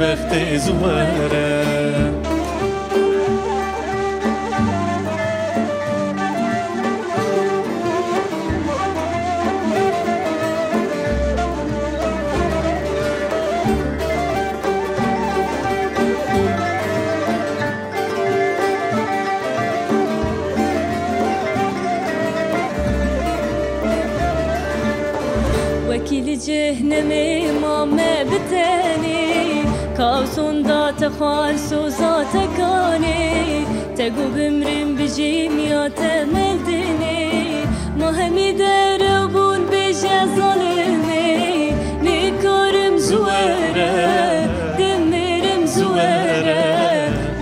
وقت زواره وکیل جهنم ما مبته كاوسون دات خالص وزات كاني تقو بمرم بجيم يا تملدني مهمي دربون بجا ظلمي نكرم زواره دمرم زواره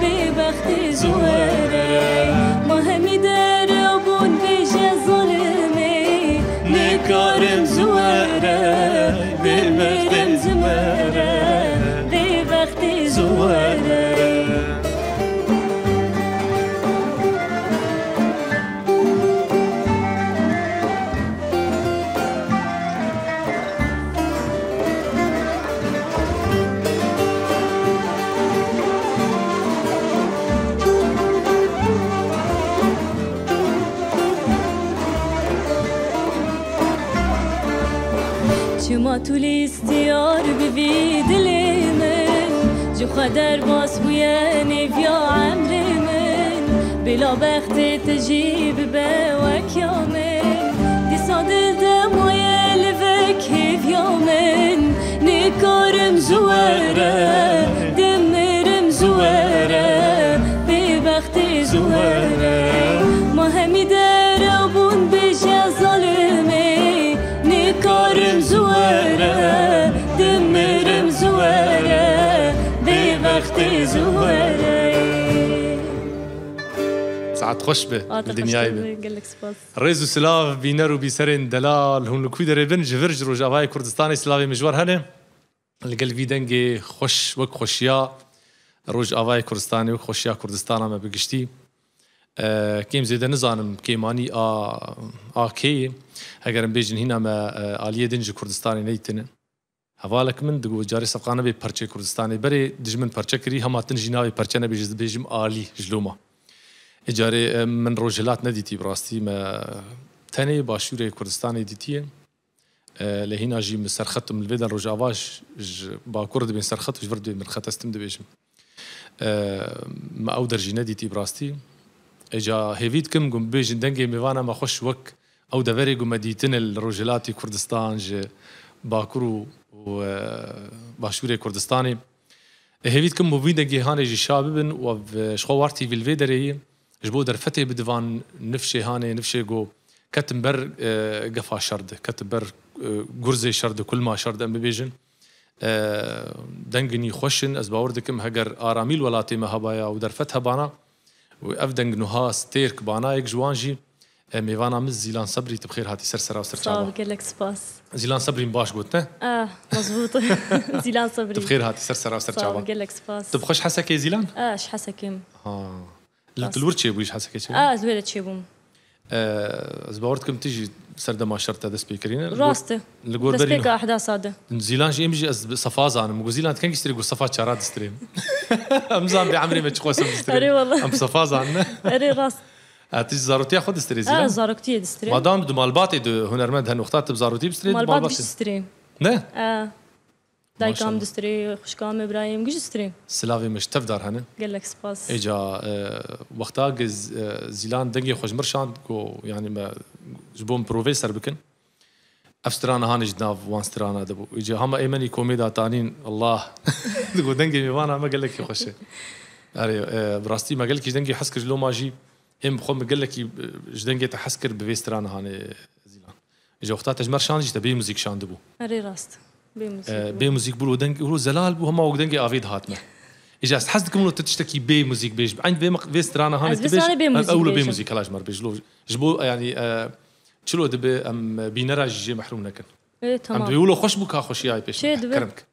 ببخت زواره مهمي دربون بجا ظلمي نكرم زواره چما طول استیار ببی دل من جو خدر باس بویا نویا عمر من بلا بخت تجیب به وکیا من دی صادل دمای لفک هیویا من نکارم زوره دمرم زوره بی بخت زوره دمرم زوره بی وقت زوره ساعات خوش به الدنيا سباس ريزو سلاف بينر وبيسرين دلال هون لكوي دربن جفرج روج افاي كردستاني سلافي مجوار هنه. القلب في دنجي خوش وك خوشيا روج افاي كردستاني وك خوشيا كردستانا ما بقشتي آه كيم زيدا نزانم كيماني آ آ كي. هەگەرم بێژن هینامە ئالیە دنج کوردستانی نەیتنن هەواڵک من دگو جاری سەقانە بێ پەرچەی کوردستانی بەرێ دژمن پەرچەکری هەماتن ژیناوی پەرچەنە بێژ بێژم عالی ژلومە ئجارێ من ڕۆژلات نەدیتی بڕاستی مە تەنێ باشوورێ کوردستانی دیتیە. لە هیناژی من سەرخەتم لێدا ڕۆژاواش باکوور دەبێن سەرخەت ژ دێ من خەتەستم دەبێژم. ئەو دەرژی نەدیتی بڕاستی. جا هیوید کم گم بیجن دنگی میوانا ما خوش وک. او دوری گم دیتن الرجلاتی کردستان جه باکرو و باشوری کردستانی. هیوید کم موبین دنگی هانی جی شاببن و شخوارتی ویلوی داری جبو در فتح بدوان نفشه هانی نفشه گو كتم بر قفا شرد كتم بر قرزي شرد كل ما شرد ام بيجن دنگني خوشن از باور دکم هگر آرامیل ولاتی ما هبایا و در فتح بانا. و افدنگ نوها ستيرك بانا جوانجي آه، مي میوانا مز زیلان صبری تبخیر هاتی سرسرة سر و سر چاوا سپاس زیلان صبری باش گوت نه؟ آه، مضبوط زیلان صبری تبخیر هاتی سر سر و سر چاوا گلك سپاس تو خوش حسه کی زیلان آه، اش حسه کیم ها لتلور چی آه زویل چی بوم از باورت کم tijî serdema şerta dest pêkirîne راسته. li gor بس berî بيك أحداث هذا. زیلان جی أز صفا زانم. گو زیلان کن گشتری گو صفا چارا دستریم أم زان به عمري ما تخوسم دستریم أري والله. أم صفا زان. أري راس. اتج زاروتي خود دستري آه زیلان زاركتي دستري مادام دو مالباتي دو هنرمند هن وقتات بزاروتي بستري مال بعد بيش دستري نه؟ آه. دايكام. دستري خشكام إبراهيم قش دستري سلاوی مش تفدار هنه. قال لك سباس اجا وقتا گز زیلان دنگی خوش مرشان کو يعني ما جبون بروفي سر بكن افسترانا هانج ناف وان سترانا دبو اجا هم ايمني كوميدا تانين الله دقو دنگي ميوانا ما قال لك خوش اري براستي ما قال لك دنگي حسكر لو ماجي هم بخو ما قال لك دنگي تحسكر بفيسترانا هاني زيلان اجا وقتا تجمر شان جي تبي موزيك شان دبو اري راست بيموس بي موزيك بولو دنگ ولو زلال بو هما وقت دنگي افيد هاتنا اجا حس دكم تشتكي بي موزيك بيج عند بي مق بي سترانا هاني از بسترانه بي موزيك اولو بي بيجم. موزيك هلاش مر بيجلو جبو يعني آه، چلو دبي ام بينرا جي محروم نكن إيه ام تمام بيقولوا خوش بوكا خوش ياي بيش؟ كرمك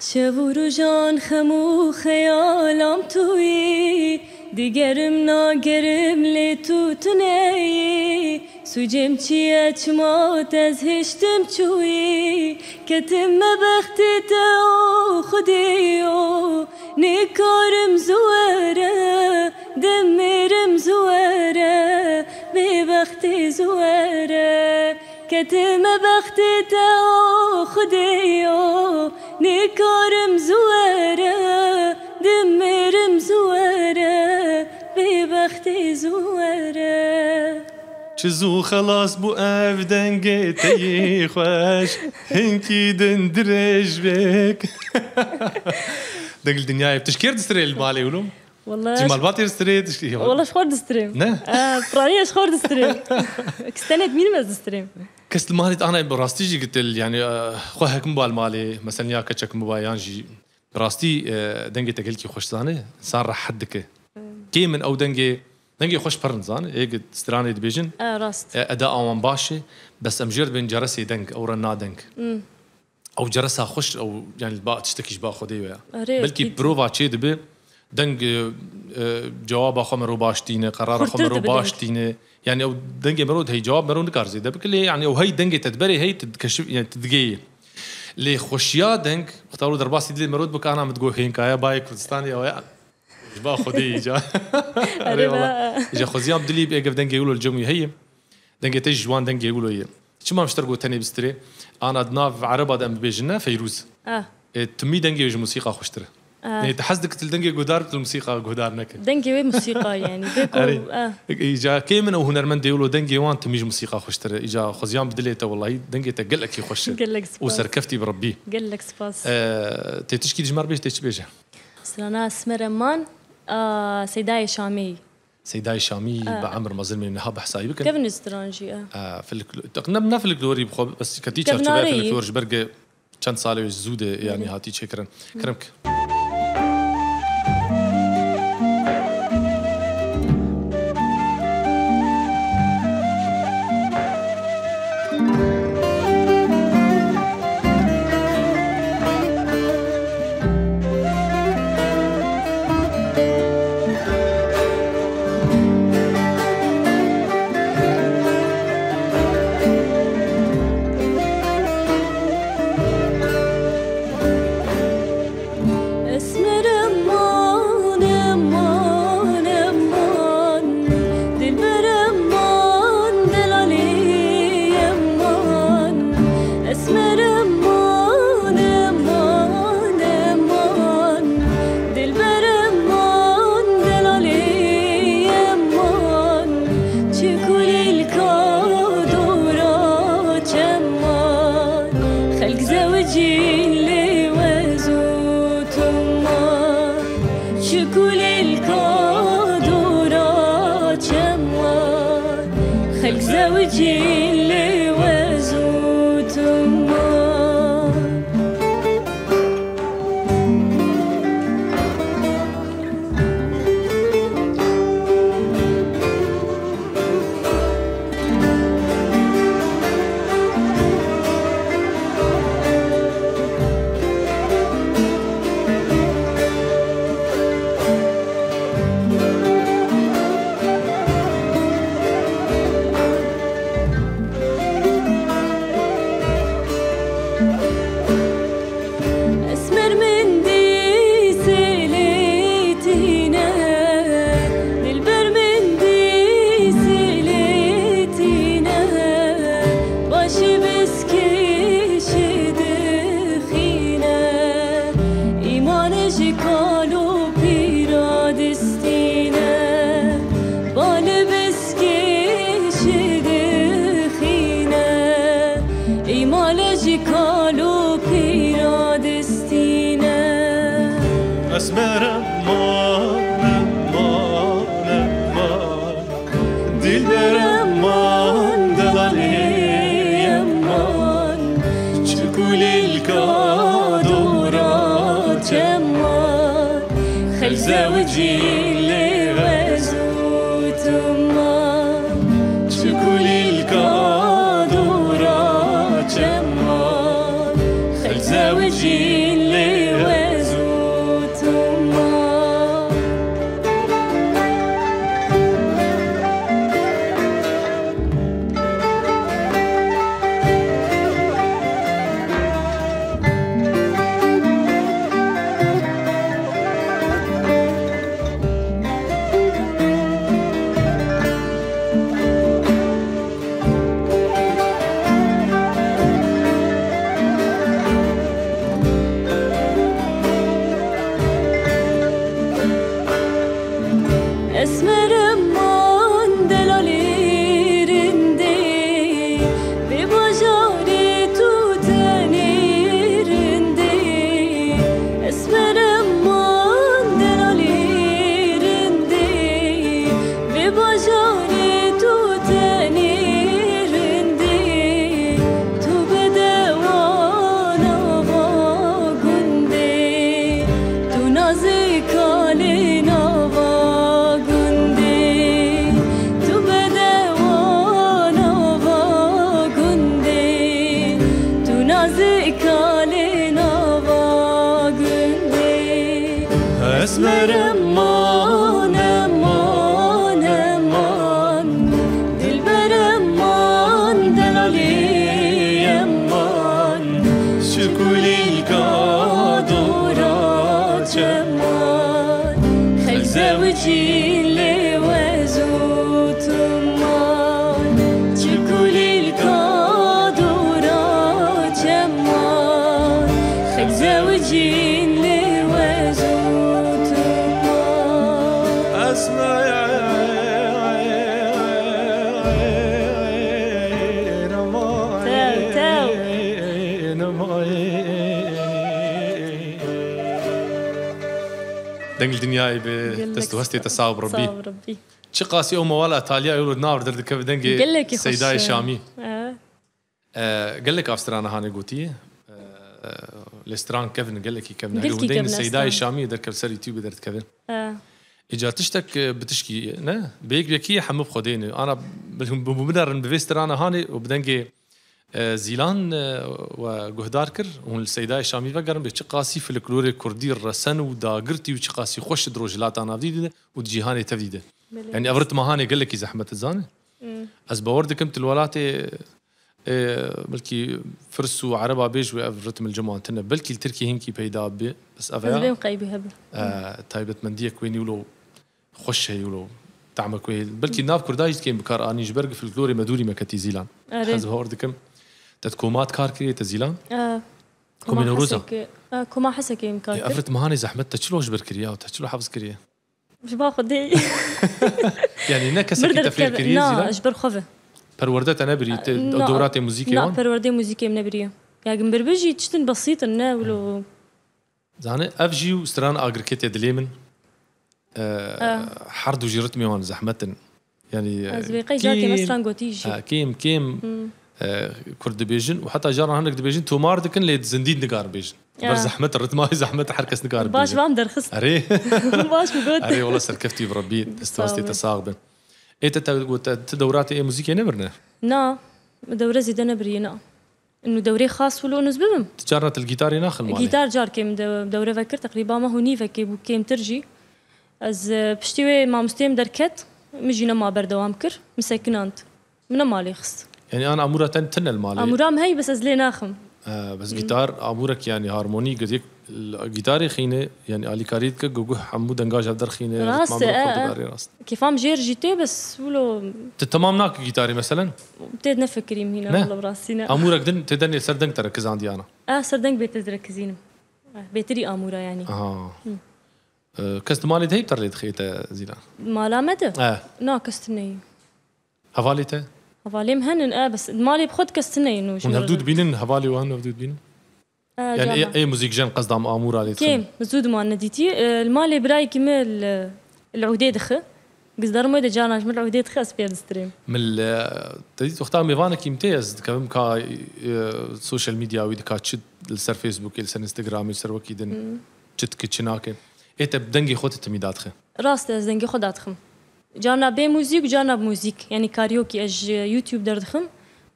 شب و روزان خمو خیالم توی دیگرم ناگرم لی تو تنهی سوجم چیه چمات از هشتم چوی. کتم بختی تا خودی و نکارم زوره دمرم زوره. به بختی زوره. کتم بختی تا خودی و نکارم زوره. دمرم زوره به بختی زوره. چزو خلاص بو اف دنگه تي خوش هنكي دندرج بك دنگ الدنيا بتشكير دستري المالي ولوم والله جمال دستري تشكي والله شخور دستريم نه؟ آه برانية شخور دستريم كستنت مين مز دستريم كست المالي أنا براستي جي قلت يعني آه، خو هيك موبايل مالي مثلا يا كتشك موبايل جي براستي آه، دنگي تقلكي خوش زانه؟ انسان راح حدك كي من أو دنگي دنگي خوش برن زانه هيك استراني دبيجن آه راست. اداء آوان باشي بس امجرد بين جرسي دنك أو رنا دنك أو جرسها خوش أو يعني الباء تشتكيش باء خدي ويا بلكي. بروفا تشي دبي دنگ آه، جواب خمر باش تينه قرار خمر دبي باش دنگ. تينه يعني أو دنگ مرود هي جواب مرود نكار زي دبك يعني أو هي دنگ تدبري هي تتكشف يعني تدقي لي خوشيا دنگ اختاروا درباسي دلي مرود بك أنا متقول هين كايا باي كردستاني أو جبا خدي جا. أري والله اجا خوزيان بدلي بيقف دنگ يقولوا الجمعي هي دنگ تيج جوان دنگ يقولوا هي شو ما مشتركوا تاني بستري أنا دناف عربة دم بيجنا فيروز آه. تمي دنگي يجي موسيقى خوشتره. آه. يعني تحسدك تلدنجي قدار الموسيقى قدار نك دنجي وي موسيقى يعني؟ بيكو أري. آه. إجا كيمن أو هنرمند يقولوا دنجي وان تميج موسيقى خوشتره إجا خزيان بدليته والله. دنجي تقل لك يخش قال لك سباس. وسركفتي بربي. قال لك سباس. أه تشكي جمار بيش تيش بيجا سلانا آه سيداي شامي. سيداي شامي بعمر ما زلمه من هاب حساي بكن. كيفن استرانجي آه. آه في الكلو تقنبنا في الكلوري بخو بس كتيتشر. تبع في الكلور جبرجة كان صالة زودة يعني هاتي شكرا كرمك in دست و هستی تصاوب ربی صاب ربي. چه قاسی أو موال ایتالیا یولو ناور درد که دنگی قال لك يخش سیدای شامی. آه. قال لك افسترانا هاني قوتي الاستران كيفن قال لك كيفن ودين كيفن سيداي. شامي درك سر يوتيوب درت كيفن آه. اجا تشتك بتشكي نه؟ بيك بيكي حمو بخديني أنا بمدر بفيسترانا هاني وبدنجي آه، زيلان آه، وجهدار كر هون السيداي شامي فقرن بيش قاسي في الكلوري كردي الرسن وداقرتي وش قاسي خوش دروجلات أنا بديده ودجيهاني تفديده يعني افرت ما هاني قال لك زحمه الزانه از بوردك كمت الولاتي آه، بلكي فرسو عربا بيج وافرت من الجماعه تنا بلكي التركي هنكي بيدا بي بس بس افيا قيبي هبل آه، تايبت منديك وين يولو خوش هي يولو تعمك وين بلكي ناف كردايج كيم بكار اني جبرق في الكلوري مدوري ما كتي زيلان. حزب هوردكم تتكومات كار كريه تزيلان آه. كومي نوروزا. آه. كوما حسك يمكن. أفرت مهاني زحمت تشلو جبر كريا؟ وتشلو حفظ كريا؟ مش باخذ هي يعني هناك بردر تفرير كريا زيلان؟ أجبر خوفه. پروردت أنا بري دورات موزيكي نا وان پروردي موزيكي من بريا يا جنبر بيجي تشتن بسيطة نا ولو زانه افجي وستران اجركيت دليمن آه حرد وجيرت ميوان زحمتن. يعني از بيقي جارتي كيم- مسران قوتيجي كيم كيم كرد بيجن وحتى جارنا هنك بيجن تومار دكن لي زنديد نقار بيجن. آه. بر زحمت الرتماي زحمت حركس نقار باش بيجن بام درخص أري. باش بقول أري والله سركفتي بربي استوستي. تساغبن. تتا تدورات إيه موسيقى نمرنا نا. دورة زيدة نبري نا. إنه دوري خاص ولو نزبهم تجارنا الجيتار ناخل مالي جيتار جار كيم دو- دورة فكر تقريبا ما هوني فكي بو كيم ترجي. از بشتوي ما مستيم دركت مجينا ما بردوام كر مسكنانت من مالي خص يعني أنا أمورة تن تن المالي امورام هي بس از لي ناخم آه بس جيتار أمورك يعني هارموني قد يك الجيتار خينة يعني الي كاريت كجوجو حمو دنجاج هدر خينة راس، راس كيفام جير جيتي بس ولو تمام ناك جيتاري مثلا؟ بتيد نفكر هنا. والله براسينا أمورك دن تدني سردنك تركز عندي أنا. آه سردنك بيت تركزين آه، بيتري امورا يعني. آه. آه، كست مالي دهي بتر لي دخيته زيلا مالا مدى؟ آه. نا كستني هفاليته هفالي مهنن آه بس مالي بخد كستني انه شو ونهبدود بينن؟ هفالي وان هبدود بينن؟ آه يعني اي أي موزيك جن قصد عم آمور علي كيم؟ مزود ما نديتي آه، المالي براي كيما ال- العودي دخه قصدر ما جانا من العودي دخه اسبيا ستريم. من ال- تدي وقتها ميفانا كيمتاز كم كا آه، سوشيال ميديا ويد كا تشد لسر فيسبوك لسر انستغرام لسر وكيدن. تشد كتشناكن إيه تبدنجي خوت التميدات خي راست از دنگی خود ادخم جانا بي موزيك جانا بموزيك. يعني كاريوكي اج يوتيوب دردخم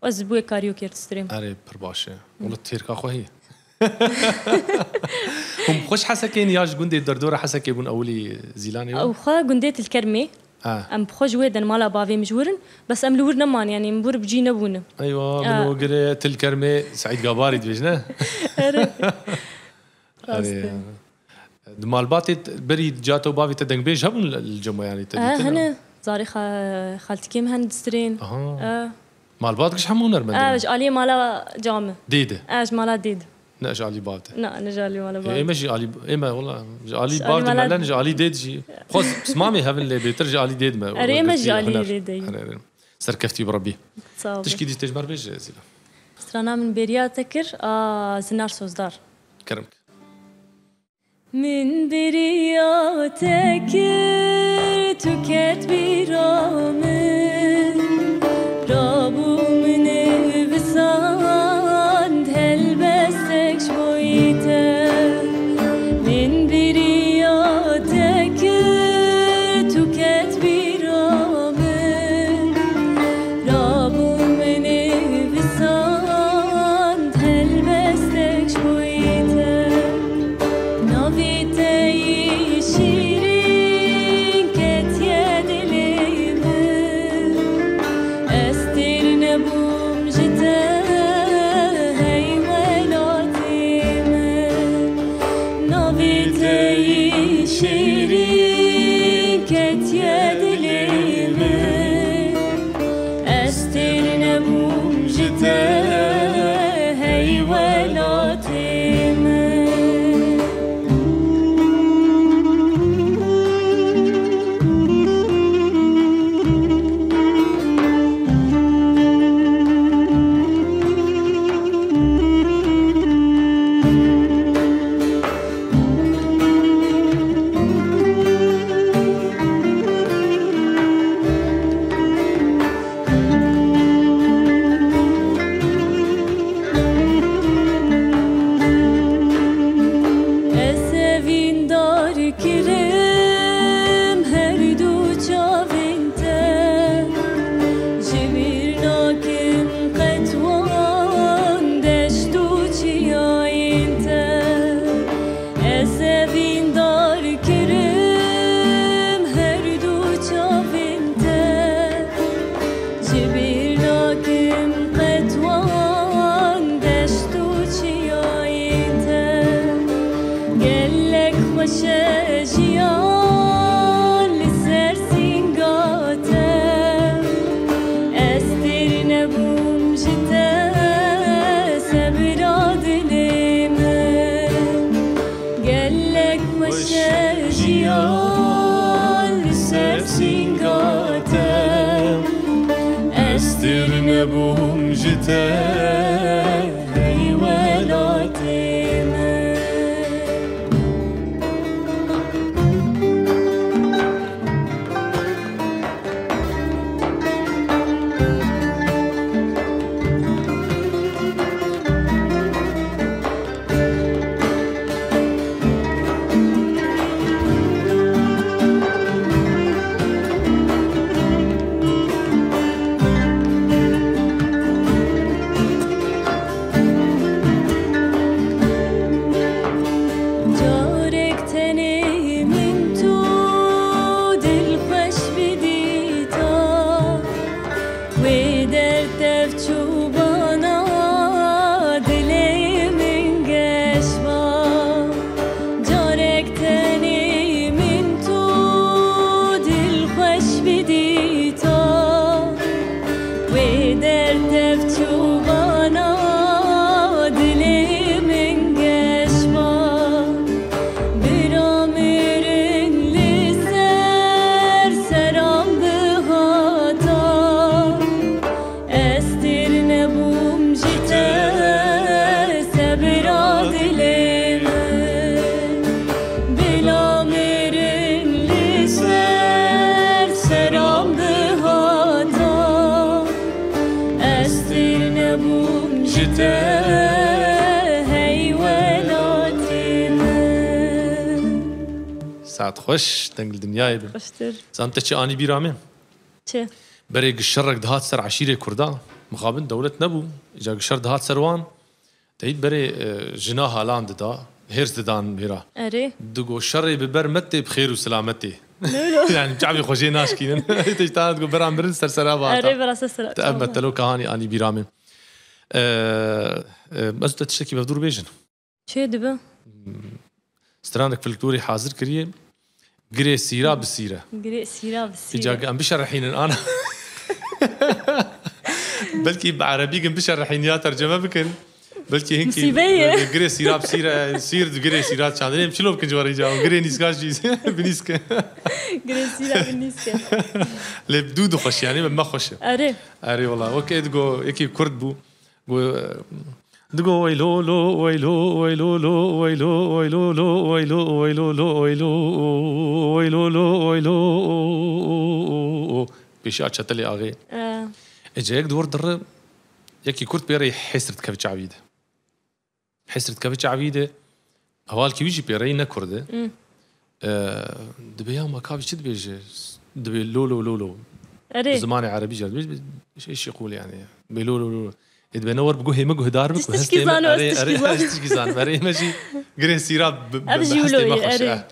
واز بوي كاريوكي ستريم. أري برباشة. والله تير كا خوهي هم خوش حسكين ياش قندي الدردورة حسكي بون أولي زيلاني أو خا قنديت الكرمي آه. أم بخوش ويدن مالا بافي مجورن بس أم لور نمان يعني مبور بجي نبونه آه. من وقري تل كرمي سعيد قباري دبجنا راسته. دمال باتي بري جاتو بافي تدنگ بيج هبون الجمع يعني آه تنا. هنا زاري خا خالتي كيم هند سترين آها. آه. مال باتكش حمون آه نرمن اج علي مالا جامه. ديده اج مالا ديد نا جالي بابته لا أنا جالي مال بابا ايما جالي ايما والله جالي جالي بابته مال- ملان جالي ديد جي خذ سمامي هبن لي بيتر جالي ديد ما أريما جالي ليدي. سركفتي بربي تشكي دي تجمر بيج زيلا سترانا من بيريا تكر آه زنار سوزدار. كرمك من بريا تكر تكت برامن جارك ساعت خوش دنگل دنیای ده خوشتر. زانت چه آنی بیرامه چه برای گشرک دهات سر عشیره کردا مخابن دولت نبو جا گشر دهات سروان دید برای جنا حالان دا هرس ددان میرا. اره دو شر به بر مت بخیر و سلامتی يعني شعبي خوشي ناش كينن تجتان تقول برام برن سرسرا باتا. اري برا سرسرا تأمت لو كهاني اني بيرامن بس تشتكي بفدور بيجن شو دبا سترانك فلكتوري حاضر كريه قري سيرة بسيرة قريء سيرة بالسيرة إجا أم بشرحين أنا. بلكي بعربي قم بشرحين يا ترجمة بكن. بلکه هنکی مصیبه. گره سیراب سیر سیر گره سیرات چاندنیم چلو بکن جواری جاو؟ گره نیسکاش جیز بنیسک گرسیلا بنیسکە لب دود خوش يعني ما خوشه ئەرێ أري والله. أوكي دقو يكي كرد بو بو دقو ويلو لو ويلو ويلو لو ويلو لو ويلو لو ويلو ويلو لو ويلو بيشات شتلي اغي اجا يك دور در يكي كرد بيري حسرت كفش عبيده حسرت كفش عبيده هوال كي بيجي بيري نكرده دبي ما كافي شد بيجي دبي لولو لولو زماني عربي جد إيش يقول يعني بيلولو لولو إذا بنور بقول هي مقه داربك تشتكي زانو، تشتكي زانو. ماشي قري سيرات أبجي ولو يا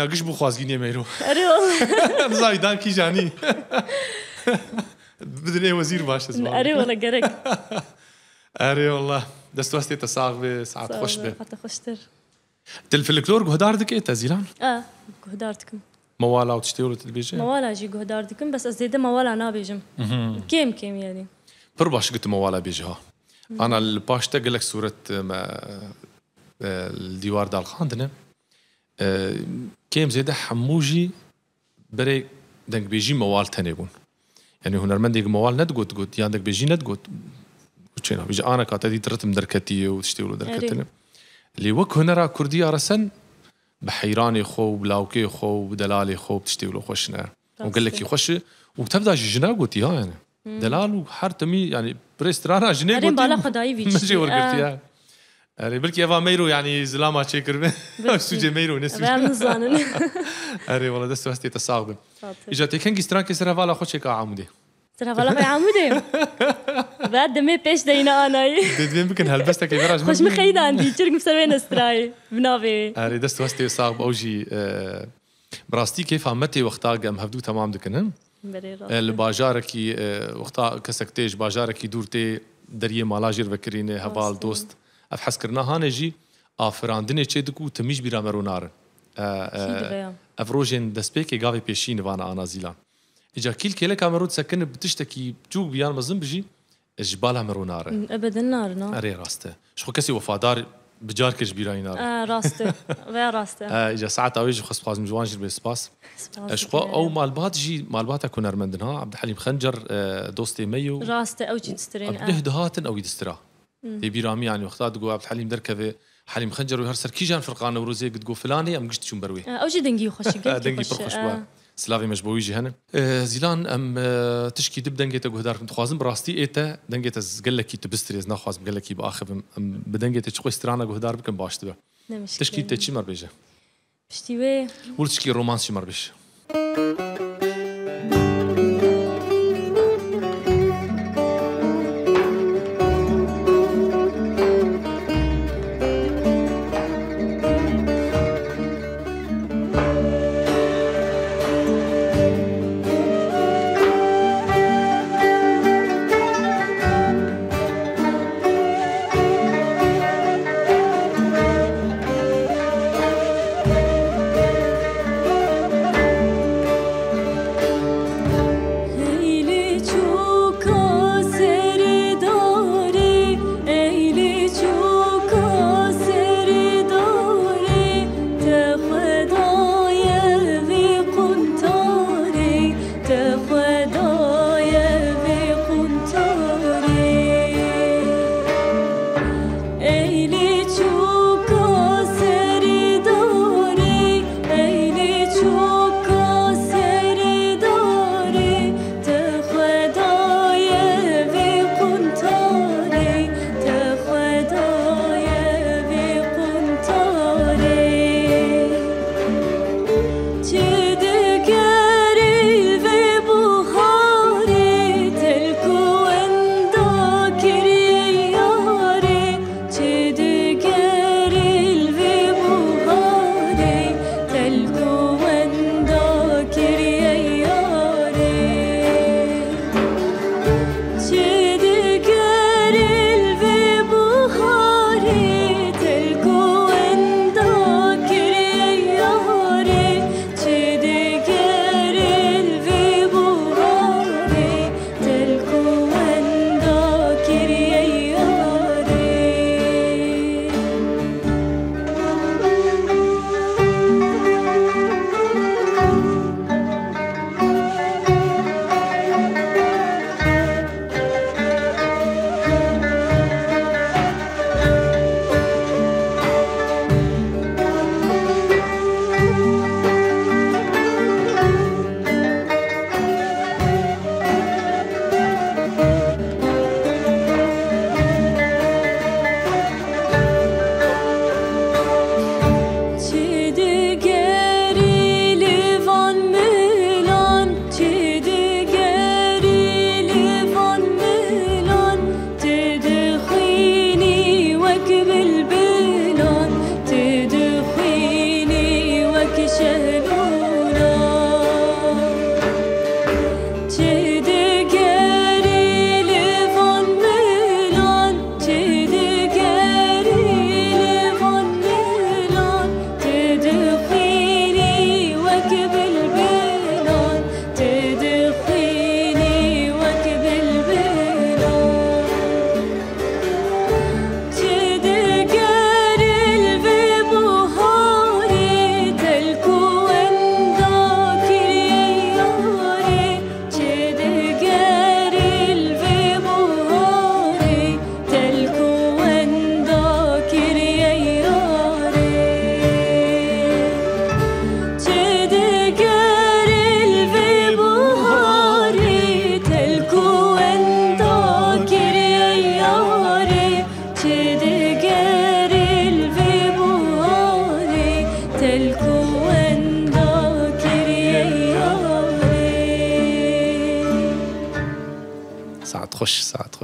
دنیا گش بو خوازگینی میرو اره والله زایدان کی جانی بدني وزير باش اسمع اره والله گرک اري والله دست وستي تصاغبه ساعات خوش به حتى خوشتر تل في الكلور قهدار دك إيه تزيلان آه گهدارتکم موالا وتشتي ولا تلبيجه موالا جي گهدار دکم بس از دیده موالا نابیجم کم کم یعنی پر باش قلت موالا بيجها أنا الباش قال لك صوره ما الديوار كيم زيده حموجي بري دنك بيجي موال تاني بون يعني هنرمندي موال ندقوت قوت يعني دنك بيجي ندقوت وشينا بيجي أنا كاتدي ترتم دركتي وتشتغلوا دركتنا اللي وك هنرا كردية رسن بحيراني خو بلاوكي خو بدلالي خو بتشتغلوا خوشنا وقال لك يخش وتبدا جنا قوتي ها يعني دلال وحر تمي يعني بريسترانا جنيه ارين بالا قوتي خدایی ویچ ماشي ورقتي Erê bilkî eva meyro yani zilama çêkirbe sûcê meyro ne nizanin Erê wala dest hestê te sağ bin. İja têkengî e, stranke ser hevala xwe çêka Amûdê. Serhevala qey Amûdê. Ve demê pêş deyne anayê. Dêdvên bikin helbestekê veraj Xweş min xeydan dî çirk min serwê nestrayê binavê. Erê dest hestê sağ ew jî براستی کیف همتي وختا گم هفدو تمام دکنن. li bajarekî wexta kesek têj bajarekî dûr tê deriyê mala jêr vekirîne heval dost راست. دوست افحس كرنا هانجي افراندني تشيدكو تميش بيرا مرونار شي دبيا. افروجين دسبيكي غافي بيشين فانا أنا زيلان اجا كيل كيلا كاميرو تسكن بتشتكي بتوق بيان مزن بجي جبالها مرونار ابدا نار نو اري راسته شخو كسي وفادار بجارك جبيرا نار آه راسته و راسته آه، اجا ساعات اويج خص بخاز مجوان جربي سباس اشخوا أو مالبات جي مالبات اكون ارمندنها عبد الحليم خنجر دوستي ميو راسته أو جي تسترين عبد دهاتن أو يدسترا دي بيرامي يعني وقتها تقول عبد الحليم دركبه حليم خنجر وهرسر كي جان فرقان وروزي قد تقول فلاني أم قشت شون بروي أو جي دنجي خوشي آه، دنجي برخش با سلافي مجبوي جي هنا آه، زيلان أم آه، تشكي دب دنجي تقول هدار كنت خوازم براستي إيتا دنجي تز قال لك تبستري از نخواز قال لك باخف أم بدنجي تشكو استرانا قول هدار بكم باش تبع تشكي تشي مر بيجا؟ بشتيوي ولا تشكي رومانس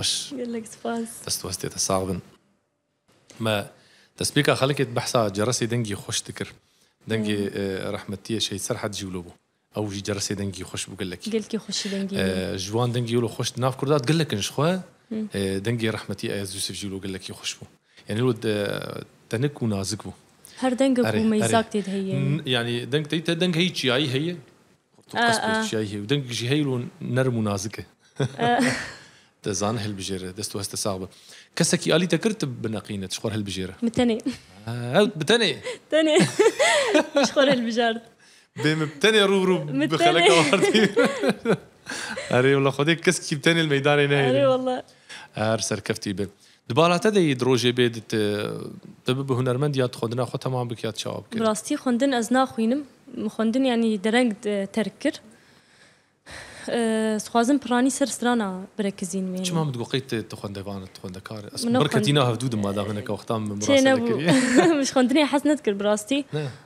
سباس. دست وستي تصاغبن ما تسبيكا خليك بحثا جرسي دنجي خوش تكر. دنجي آه، رحمتية شيء سرحت جولوبو أو جي جرسي دنجي خوش بقول لك. قلت لي خوش دنجي. آه، جوان دنجي يقولوا خوش ناف كردات. قال لك إنش خوا؟ آه، دنجي رحمتي اياز يوسف جولو قال لك يخش بو. يعني الود آه، تنك ونازك بو. هر دنجك أري- وميزاك تيد هي. يعني دنك تيتا دنك هي شياي هي؟ هي. ودنك جي هي لون نرم ونازكه تزان هالبجيرة دستو هستا صعبة. كسكي آلي تكرت بنقينة تشخور هالبجيرة متني آه بتني تاني شخور البجارد بمبتني رو رو. بخلك واردي أري والله خديك كسكي بتني الميدان أري هنا والله. ارسل كفتي به دبالا تدي دروجي بيد تبب هنرمند يا تخدنا خو تمام بك يا تشاوب براستي خوندن از ناخوینم خوندن يعني درنگ تركر أه، سخوازم براني سر سرانا بركزين شو ما يعني متوقيت تخون ديفان تخون دكار منو بركتينا هفدود ما دام هناك وقتام من بو ذكرية مش خوندني حس نذكر براستي.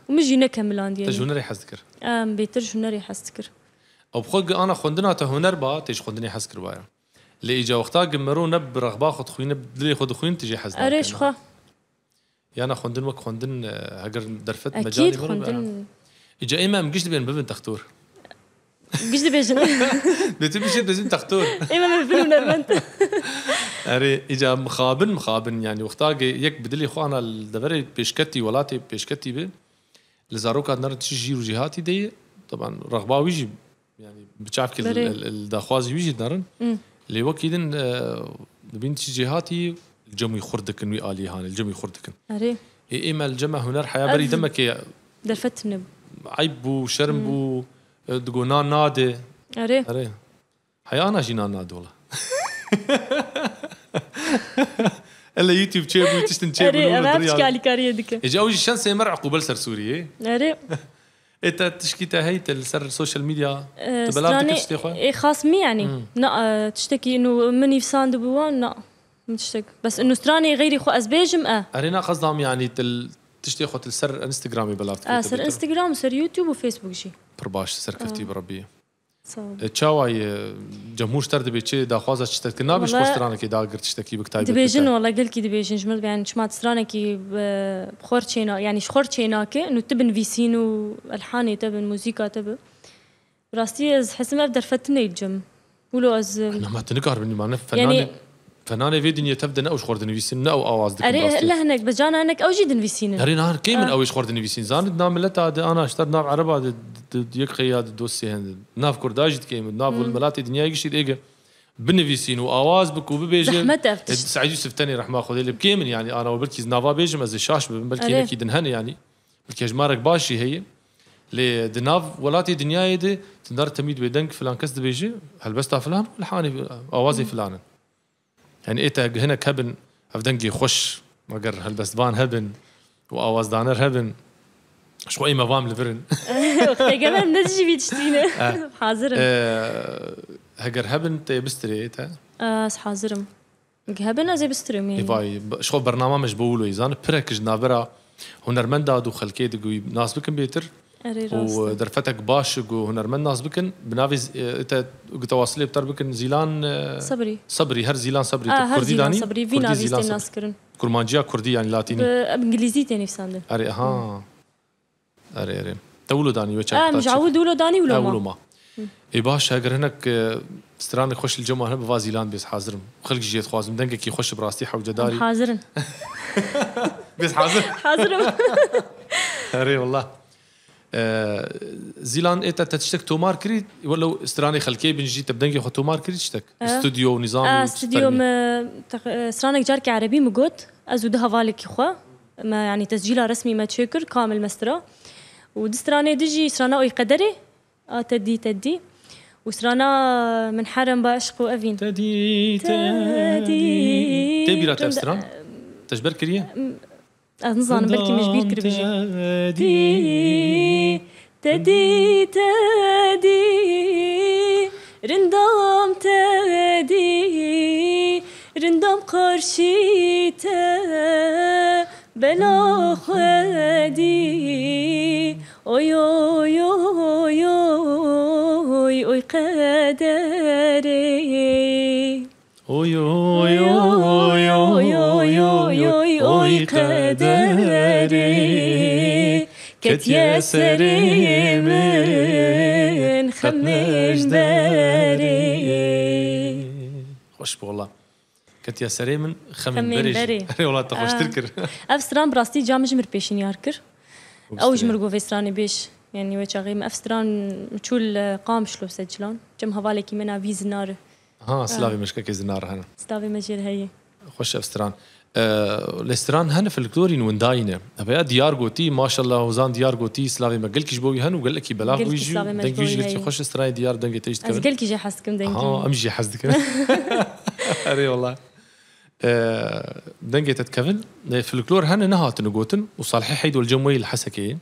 ومش نكملان ديالي تجونري حذكر ام بيتر جونري حسكر أو بخوك آنا خوندنا تهنر با تيج خوندني حذكر بايا اللي اجا وقتا قمرو نب رغبا خد خوين بدلي خد خوين تجي حزنا اريش خوا يا أنا خوندن وك خوندن هجر درفت مجالي أكيد. خوندن. اجا ايما مجيش بين ببن تختور. بتبي شد بزين تختور ايما من فيلم نرمنت اري اجا مخابن مخابن يعني وقتا يك بدلي خو أنا الدبري بيشكتي ولاتي بيشكتي به لزاروكا نار تجي وجهاتي دي طبعا رغبا ويجي يعني بتعرف كل بري. الداخوازي ويجي نارن. اللي وكيدن بين جهاتي الجمو يخردكن وي الي هان الجمو يخردكن اري اي ايما الجمع هنر حياه بري دمك درفت نب عيب بو دقونا نادي اري اري حياه انا جينا نادي والله الا يوتيوب تشيبو تشتن تشيبو اري أنا نور بشكالي كاريه دك اجا اول شان سيمر عقوبه سر سوريا اري انت تشكي هيت السر السوشيال ميديا تبلا تشتي؟ إيه خاص مي يعني أه، تشتكي انه مني في ساند بوان لا ما تشتكي بس انه ستراني غيري خو ازبيجم آه ارينا قصدهم يعني تل تشتي خط سر انستغرامي بلا اه سر انستغرام سر يوتيوب وفيسبوك جي پرباش سر كفتي بربيه چاوای جمهور شتر دبی چه دا خوازه چتر کنا بش خوشترانه کی دا گرت شتکی بک تایب دبیجن والله گل کی دبیجن جمل بیان چما ترانه کی بخور چینا یعنی شخور چینا که نو تبن ویسین و الحانی تبن موزیکا تب براستی از حسم در فتنه الجم ولو از انا ما تنكر بني ما فنانه يعني فنانه في دنيا تبدأ اوش خوردني في سن أو آواز دك أري لا هناك بس جانا هناك أو جيدن فيسين أري نهار كي من آه. اوش خوردني في سن؟ زان نام لتا أنا اشتر ناف عربا يك خياد دوسي هند. ناف كرداج كيم ناف الملاتي دنيا يشي دقيقه بن في سين وآواز بك وبيجي أفتش. سعيد يوسف تاني رح ما اللي بكيمن يعني أنا وبلكي نافا بيجم از شاش بلكي. نكي دنهن يعني. بلكي جمارك باشي هي. لي دناف ولاتي دنيا يدي تندار تميد بيدنك فلان كس بيجي. هلبستا فلان؟ والحاني آوازي فلان يعني ايتا هنا كبن افدنجي خش مقر هلبس فان هبن وآواز دانر هبن. شوي ما فام لفرن وقتها قبل من تجي في تشتينا حاضرم. آه، هجر هبن تي بستري ايتا آه حاضرم. هبنا زي بستريم يعني إيفاي شو برنامج بقولوا إيزان؟ برك جنابرا هنرمندا دو خلكي دقوي ناس راست ودرفتك باش جو هنرمند ناس بكن بنافي ايتا تواصلي بتر بكن زيلان آه، صبري. صبري هر زيلان صبري. اه هر كردي زيلان داني؟ صبري. كردي فينا زيلان فيستي صبري. الناس كرن كرمانجيا كردي يعني لاتيني بانجليزي تاني في ساندن اري اها اري اري تولو داني وجه اه مش عود ولا داني ولا اولو ما. ما. اي باش هاجر هناك آه، ستراني خوش الجمعة هنا بفازيلان بيس حاضرم. خلق جيت خوازم. دنقك كي خوش براستي حوجة داري حاضرن. بيس حاضر؟ حاضرم. اري والله. آه، زيلان ايتا تشتك تومار كريد ولا استراني خلكي بنجي تبدنجي خو تومار كريد تشتك. استوديو نظام آه استوديو سرانك جاركي عربي مقوت ازو ده هفالك خوا ما يعني تسجيلها رسمي ما تشكر كامل مسترا ودستراني دجي سرانا اوي قدري آه تدي تدي وسرانا من حرم باشق وافين تدي تدي. تبي لا تبستران تجبر كريه Аз не знам, белки ми жбир кръвжи. Ти, теди, теди, рендам теди, рендам каршите, bela hedi oy oy oy oy oy kaderi oy oy oy oy قدري كت يا من خمن بري خوش والله كت يا سري من خمن بري بري. والله تخوش. تركر اف ستران براستي جا مجمر بيشين ياركر أو جمر قوفي ستراني بيش يعني وجاغي ما اف ستران مشول قام شلو سجلان جم هوالكي منا فيز نار ها سلافي مشكك زنار هنا ستافي مجير هي خوش افستران أه الاستران هن فلكلورين ونداينة. أبي ديار قوتي ما شاء الله وزان ديار قوتي سلافي ما قلكش بوي هن وقال لك بلا قلكي ويجي مجبوي جلتي هي. خوش استراي ديار دنجي تيجي تكمل قلكي جي حسكم ها دنكي أمشي حسدك أري والله. أه دنجي تتكفل. فلكلور هن نهات نقوتن وصالحي حيدو الجموي الحسكي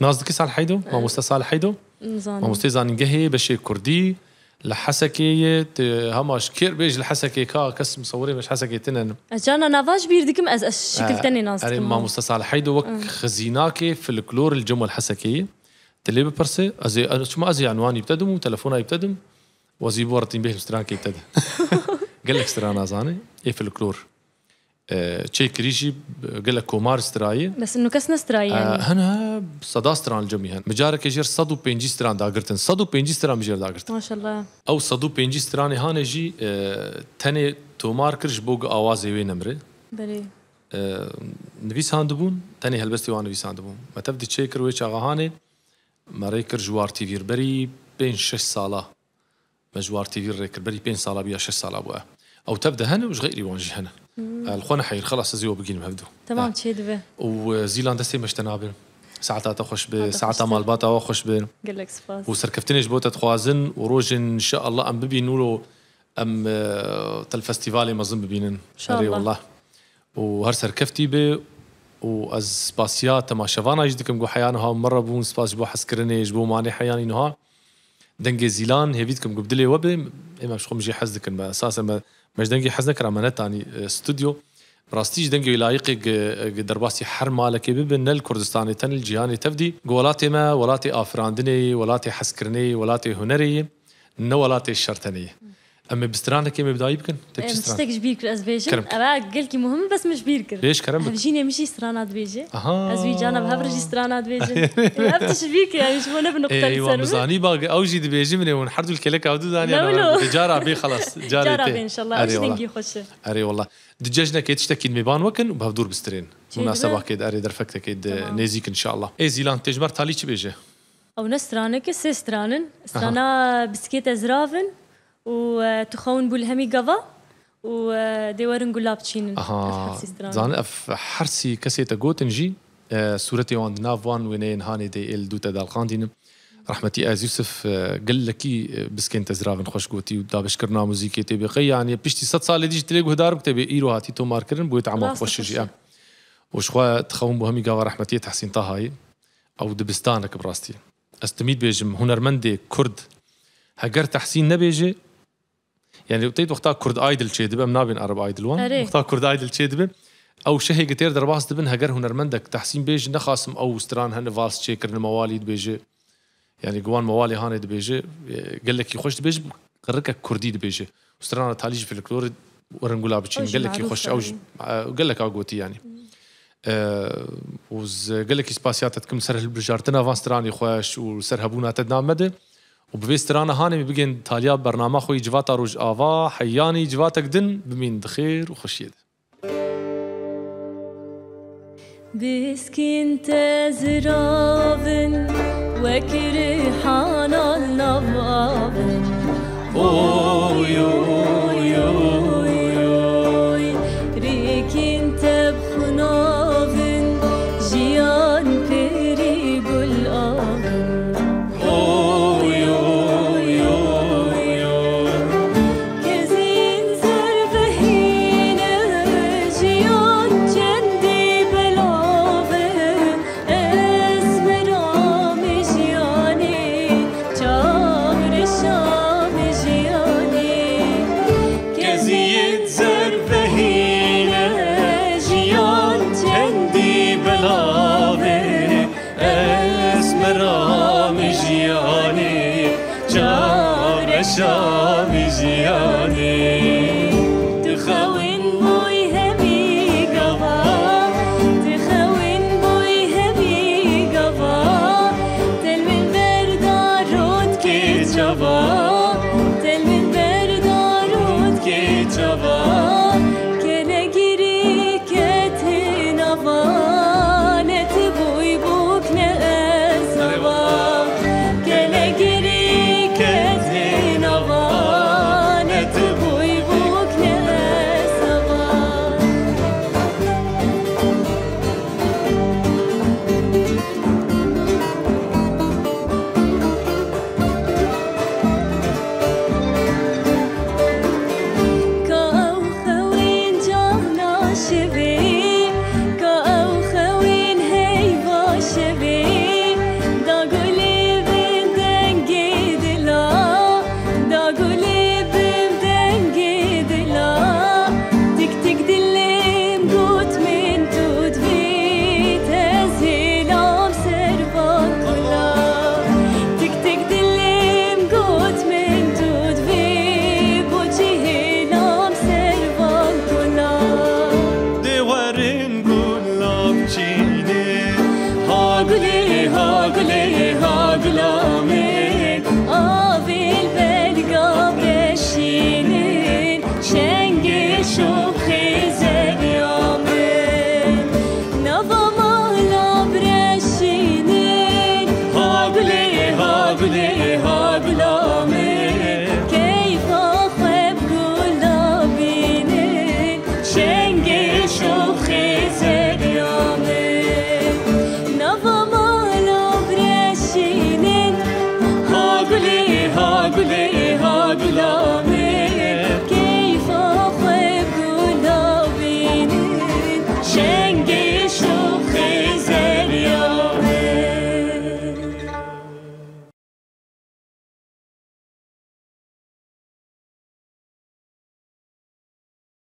نازدك صالح حيدو؟ ما مستى صالح حيدو؟ ما نظام مستى زان جهي بشي كردي. لحسكية هماش كير بيج الحسكي كا كس مصوري مش حسكي تنن. جانا نافاج بيردكم از شكل تاني ناس أري ما مستص على حيدو وك خزيناكي في الكلور الجمل الحسكية تلي ببرسي أزي أنا شو ما أزي عنواني يبتدم وتلفونها يبتدم. وزي بورتين به مستران كي يبتدم. قال لك سترانا زاني إيه في الكلور. آه، تشي كريشي قال لك كومار ستراي بس انه كس نستراي آه، يعني هنا صدا ستران الجمي هن. مجارك يجير صدو بينجي ستران داغرتن صدو بينجي ستران مجير داغرتن ما شاء الله أو صدو بينجي ستراني هاني جي آه، تاني تومار كرش بوغ آوازي وين نمري بلي نویسان دبوون تەنی هەلبەستی وان نویسان دەبووم مەتەف چێ کردوێ چاغاهانێ مەڕێ کرد ژوار تیڤیربەری پێ شش ساڵە مە ژوار تیڤیر ڕێکردبەری پێ ساڵا بیا شش ساڵا بووە ئەو تەبدە هەنە وش غیری وانژی هەنە الخۆنە حیر خلاص زیوە بگین هەبدو تمام تشي دبه وزیلان دەستی مەشتە نابن ساعتا خۆش بێ ساعتا ساعتا خۆش مالباتەوە خۆش بێن قال لك سباس. و سەرکەفتنش بۆ دەتخوازن و ڕۆژن انشاء الله ئەم ببینور و ئەم تەلفەستیڤالی مەزم ببینن شاء ئەرێ الله. والله. و هەر سەرکەفتی بێ و ئەس سپاسیا تەماشەوانایش دکم گو حیانها مەڕە بوون سپاس بۆ حەسکردنێش بۆ مانێ حیانی نها دەنگێ زیلان هێویتکم گو بدلێ وە بێ ئێمە خۆمژی حەز دکن بە مش دنگی حزن کرامنتانی استودیو راستیش دنگی لایقی درباسی هر مالکی ببین نل کردستانی تن الجیانی تفدی ولات ما ولات آفراندنی ولات حسکرنی ولات هنری نه ولات شرطنی ئەمە بسترانەکێ مەبدایی بکەن تەکستران مشتاق جبير كر أز بيجي؟ كرم. أبا قال كي مهم بس مش بير كر ليش كرم؟ بك؟ هفجيني مشي سترانات بيجي. أها. أز جانا بهفرجي سترانات بيجي. افتش بيك يعني شو نبي نقطة أيوه السر مزاني باقي. اوجي دي بيجي من ونحردوا الكلك داني لا أنا بي خلاص جارة. بي ان شاء الله والله. نجي خش أري والله. دجاجنا كي تشتكي ميبان وكن وبهدور بسترين. دبا؟ كيد أري درفكت كيد. نيزيك ان شاء الله اي زيلان تجمر تالي تشي بيجي؟ أو نسترانك سي سترانن سترانا بسكيت ازرافن وتخون بولهمي قفا وديورن قلاب تشينن. أها. زان اف حرسي كسيتا جوتن جي آه، سورتي وان نافوان وينين هاني دي إل دوتا دالقاندين رحمتي أز يوسف آه، قال لكي آه، بسكين تزراغن خوش قوتي ودا بشكرنا موزيكي تبي قي يعني بشتي ست سال ديجي تلقوا هدارك تبي إيرو هاتي تو ماركرن بويت عمو خوش. جي. وشخوا تخون بوهمي قاوا رحمتي تحسين طهاي أو دبستانك براستي. استميد بيجم هنرمندي كرد. هجر تحسين نبيجي يعني وقتيت وقتها كرد آيدل تشي دبا منابين عرب آيدل وان. وقتها كرد آيدل تشي دبا أو شهي قتير درباس دبن هجر هنرمندك تحسين بيج نخاسم أو ستران هن فالس تشيكر المواليد بيجي. يعني قوان موالي هاني دبيجي قال لك يخش دبيج قركك كردي دبيجي وستران تاليج في الكلور ورنقولا بتشين قال لك يخش اوج يعني. قال لك اقوتي يعني. آه، وز قال لك سباسيات تكم سر البرجارتنا فان ستراني خوش وسر هبونا تدنا مدى وببي سترانا هاني بيجن تاليا برنامج خوي جواتا روج آفا حياني جواتك دن بمين دخير وخشيد بسكين تزرافن وكرحان النبابن أوي أوي أوي